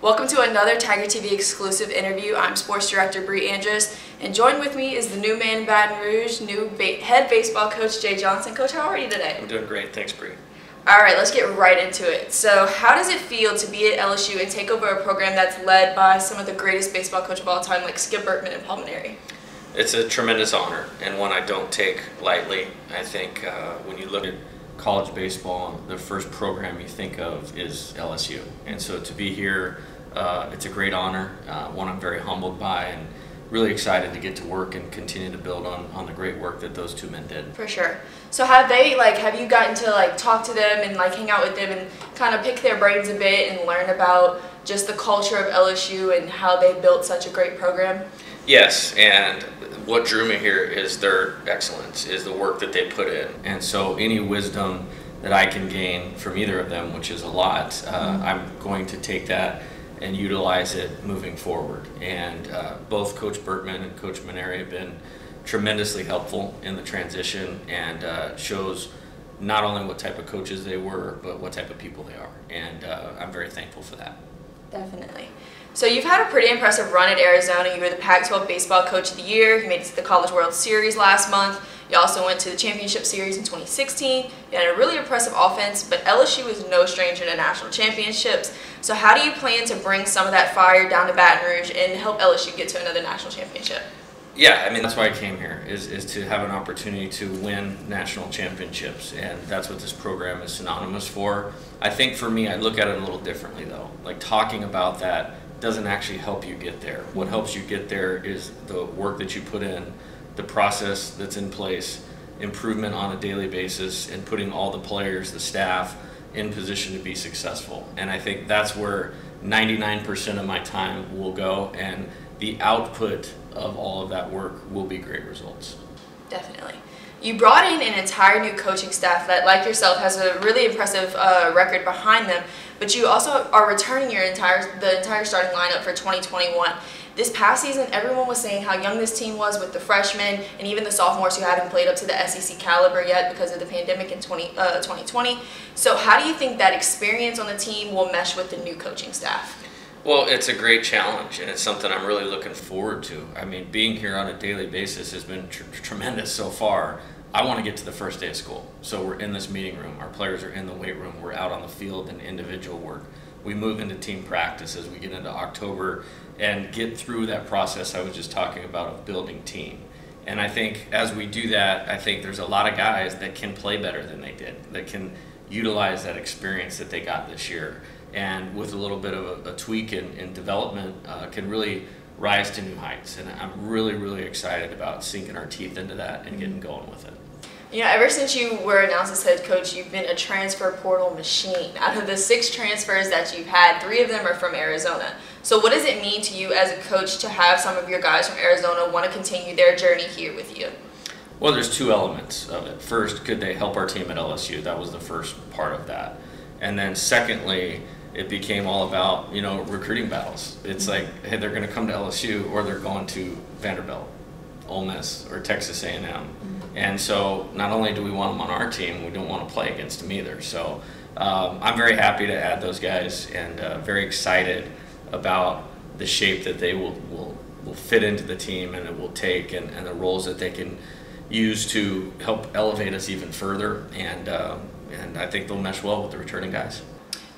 Welcome to another Tiger TV exclusive interview. I'm Sports Director Brie Andras, and joined with me is the new man in Baton Rouge, new ba head baseball coach Jay Johnson. Coach, how are you today? I'm doing great, thanks Bree. All right, let's get right into it. So, how does it feel to be at LSU and take over a program that's led by some of the greatest baseball coach of all time, like Skip Bertman and Paul Mainieri? It's a tremendous honor and one I don't take lightly. I think uh, when you look at college baseball, the first program you think of is LSU. And so to be here, uh, it's a great honor, uh, one I'm very humbled by, and really excited to get to work and continue to build on, on the great work that those two men did. For sure. So have they like have you gotten to like talk to them and like hang out with them and kind of pick their brains a bit and learn about just the culture of LSU and how they built such a great program? Yes, and what drew me here is their excellence, is the work that they put in. And so any wisdom that I can gain from either of them, which is a lot, uh, mm-hmm. I'm going to take that and utilize it moving forward. And uh, both Coach Bertman and Coach Mainieri have been tremendously helpful in the transition and uh, shows not only what type of coaches they were, but what type of people they are. And uh, I'm very thankful for that. Definitely. So you've had a pretty impressive run at Arizona. You were the Pac-12 Baseball Coach of the Year. You made it to the College World Series last month. You also went to the Championship Series in 2016. You had a really impressive offense, but LSU was no stranger to national championships. So how do you plan to bring some of that fire down to Baton Rouge and help LSU get to another national championship? Yeah, I mean that's why I came here is, is to have an opportunity to win national championships, and that's what this program is synonymous for. I think for me, I look at it a little differently though. Like talking about that doesn't actually help you get there. What helps you get there is the work that you put in, the process that's in place, improvement on a daily basis, and putting all the players, the staff, in position to be successful. And I think that's where 99% of my time will go, and the output of all of that work will be great results. Definitely. You brought in an entire new coaching staff that, like yourself, has a really impressive uh, record behind them. But you also are returning your entire the entire starting lineup for 2021. This past season, everyone was saying how young this team was with the freshmen and even the sophomores who hadn't played up to the SEC caliber yet because of the pandemic in 20, uh, 2020. So, how do you think that experience on the team will mesh with the new coaching staff? Well, it's a great challenge, and it's something I'm really looking forward to. I mean, being here on a daily basis has been tr- tremendous so far. I want to get to the first day of school. So we're in this meeting room. Our players are in the weight room. We're out on the field in individual work. We move into team practice as we get into October and get through that process I was just talking about of building team. And I think as we do that, I think there's a lot of guys that can play better than they did, that can utilize that experience that they got this year and with a little bit of a, a tweak in, in development uh, can really rise to new heights. And I'm really, really excited about sinking our teeth into that and getting going with it. You know, ever since you were announced as head coach, you've been a transfer portal machine. Out of the six transfers that you've had, three of them are from Arizona. So, what does it mean to you as a coach to have some of your guys from Arizona want to continue their journey here with you? Well, there's two elements of it. First, could they help our team at LSU? That was the first part of that. And then, secondly, it became all about you know recruiting battles. It's like hey, they're going to come to LSU or they're going to Vanderbilt, Ole Miss, or Texas A&M. Mm-hmm. And so not only do we want them on our team, we don't want to play against them either. So um, I'm very happy to add those guys and uh, very excited about the shape that they will, will, will fit into the team and it will take and, and the roles that they can use to help elevate us even further. And, uh, and I think they'll mesh well with the returning guys.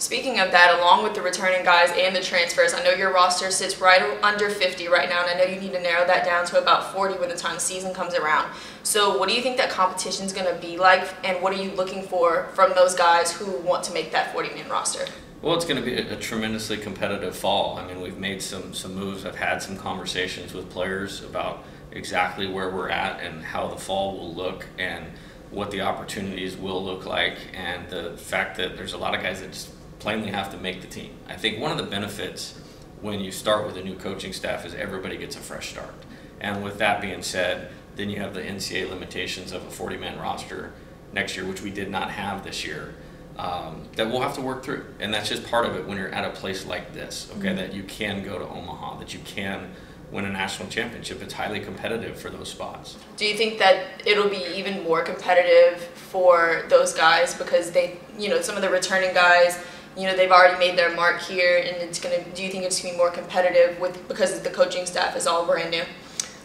Speaking of that, along with the returning guys and the transfers, I know your roster sits right under 50 right now, and I know you need to narrow that down to about 40 when the time season comes around. So, what do you think that competition is going to be like, and what are you looking for from those guys who want to make that 40 man roster? Well, it's going to be a, tremendously competitive fall. I mean, we've made some some moves. I've had some conversations with players about exactly where we're at and how the fall will look and what the opportunities will look like, and the fact that there's a lot of guys that just plainly have to make the team. I think one of the benefits when you start with a new coaching staff is everybody gets a fresh start. And with that being said, then you have the NCAA limitations of a 40 man roster next year, which we did not have this year, um, that we'll have to work through. And that's just part of it when you're at a place like this, okay, mm-hmm. that you can go to Omaha, that you can win a national championship. It's highly competitive for those spots. Do you think that it'll be even more competitive for those guys because they, you know, some of the returning guys, you know, they've already made their mark here, and it's gonna. Do you think it's gonna be more competitive with because the coaching staff is all brand new?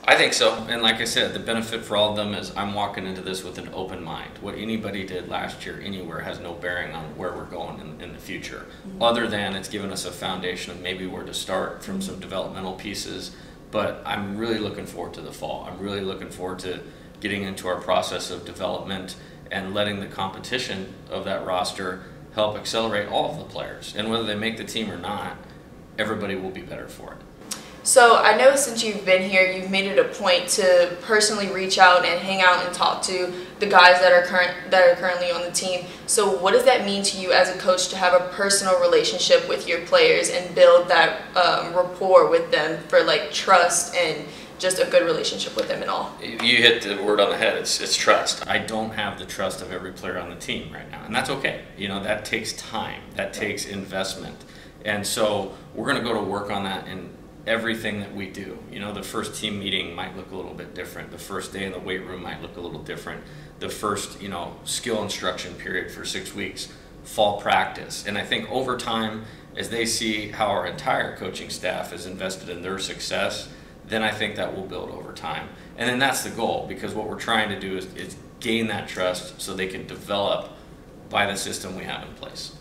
I think so. And like I said, the benefit for all of them is I'm walking into this with an open mind. What anybody did last year anywhere has no bearing on where we're going in, in the future, mm-hmm. other than it's given us a foundation of maybe where to start from some developmental pieces. But I'm really looking forward to the fall. I'm really looking forward to getting into our process of development and letting the competition of that roster help accelerate all of the players. And whether they make the team or not, everybody will be better for it. So I know since you've been here, you've made it a point to personally reach out and hang out and talk to the guys that are current that are currently on the team. So what does that mean to you as a coach to have a personal relationship with your players and build that um, rapport with them for like trust and just a good relationship with them and all. You hit the word on the head. It's, it's trust. I don't have the trust of every player on the team right now, and that's okay. You know that takes time. That takes investment, and so we're going to go to work on that in everything that we do. You know, the first team meeting might look a little bit different. The first day in the weight room might look a little different. The first, you know, skill instruction period for six weeks, fall practice, and I think over time, as they see how our entire coaching staff is invested in their success then I think that will build over time. And then that's the goal because what we're trying to do is, is gain that trust so they can develop by the system we have in place.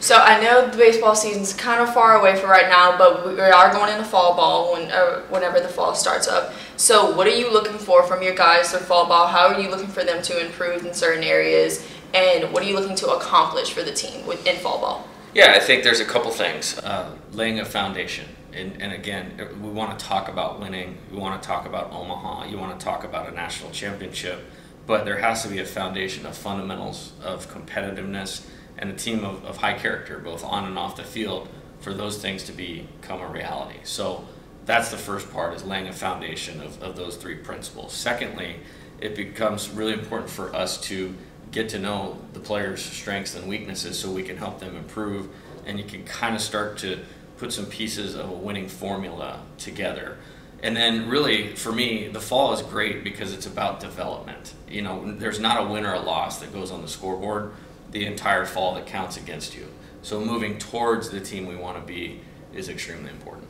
So I know the baseball season's kind of far away for right now, but we are going into fall ball when, uh, whenever the fall starts up. So what are you looking for from your guys for fall ball? How are you looking for them to improve in certain areas? And what are you looking to accomplish for the team in fall ball? Yeah, I think there's a couple things. Uh, laying a foundation and, and again, we want to talk about winning. We want to talk about Omaha. You want to talk about a national championship. But there has to be a foundation of fundamentals, of competitiveness, and a team of, of high character, both on and off the field, for those things to become a reality. So that's the first part, is laying a foundation of, of those three principles. Secondly, it becomes really important for us to get to know the players' strengths and weaknesses so we can help them improve and you can kind of start to put some pieces of a winning formula together. And then, really, for me, the fall is great because it's about development. You know, there's not a win or a loss that goes on the scoreboard the entire fall that counts against you. So, moving towards the team we want to be is extremely important.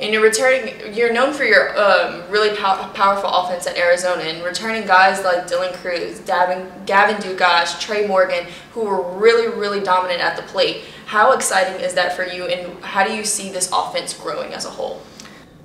And you're returning, you're known for your um, really pow- powerful offense at Arizona, and returning guys like Dylan Crews, Gavin, Gavin Dugas, Trey Morgan, who were really, really dominant at the plate. How exciting is that for you, and how do you see this offense growing as a whole?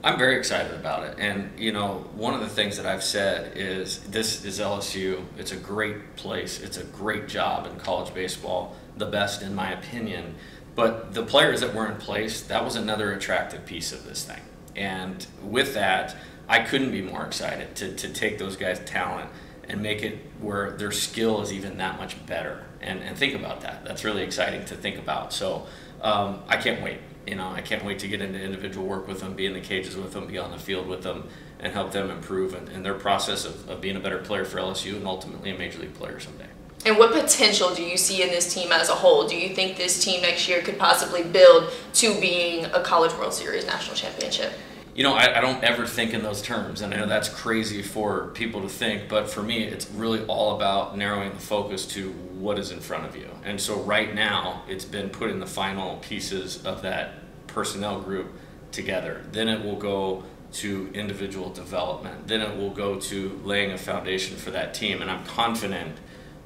I'm very excited about it. And, you know, one of the things that I've said is this is LSU. It's a great place. It's a great job in college baseball, the best in my opinion. But the players that were in place, that was another attractive piece of this thing. And with that, I couldn't be more excited to, to take those guys' talent and make it where their skill is even that much better. And, and think about that. That's really exciting to think about. So um, I can't wait. You know, I can't wait to get into individual work with them, be in the cages with them, be on the field with them, and help them improve in, in their process of, of being a better player for LSU and ultimately a major league player someday. And what potential do you see in this team as a whole? Do you think this team next year could possibly build to being a College World Series national championship? You know, I, I, don't ever think in those terms, and I know that's crazy for people to think, but for me, it's really all about narrowing the focus to what is in front of you. And so right now, it's been putting the final pieces of that personnel group together. Then it will go to individual development. Then it will go to laying a foundation for that team. And I'm confident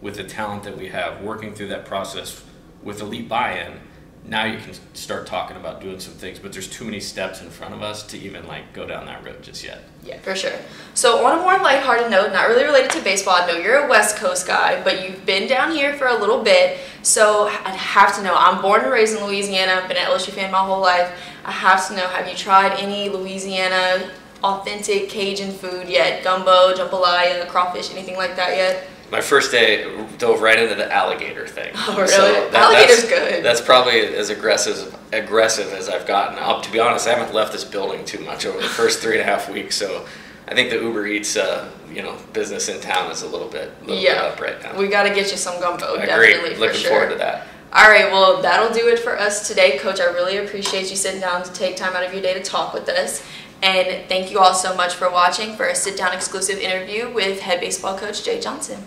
with the talent that we have, working through that process with elite buy-in, now you can start talking about doing some things but there's too many steps in front of us to even like go down that road just yet. Yeah for sure. So on a more lighthearted note not really related to baseball i know you're a west coast guy but you've been down here for a little bit. So i'd have to know i'm born and raised in louisiana been an lsu fan my whole life. I have to know have you tried any louisiana authentic cajun food yet? Gumbo jambalaya crawfish anything like that yet my first day dove right into the alligator thing. Oh, really? So that, Alligator's that's, good. That's probably as aggressive aggressive as I've gotten. I'll, to be honest, I haven't left this building too much over the first three and a half weeks. So I think the Uber Eats, uh, you know, business in town is a little bit, little yeah. bit up right now. We got to get you some gumbo. Agreed. Definitely, Looking sure. forward to that. All right, well, that'll do it for us today, Coach. I really appreciate you sitting down to take time out of your day to talk with us. And thank you all so much for watching for a sit down exclusive interview with head baseball coach Jay Johnson.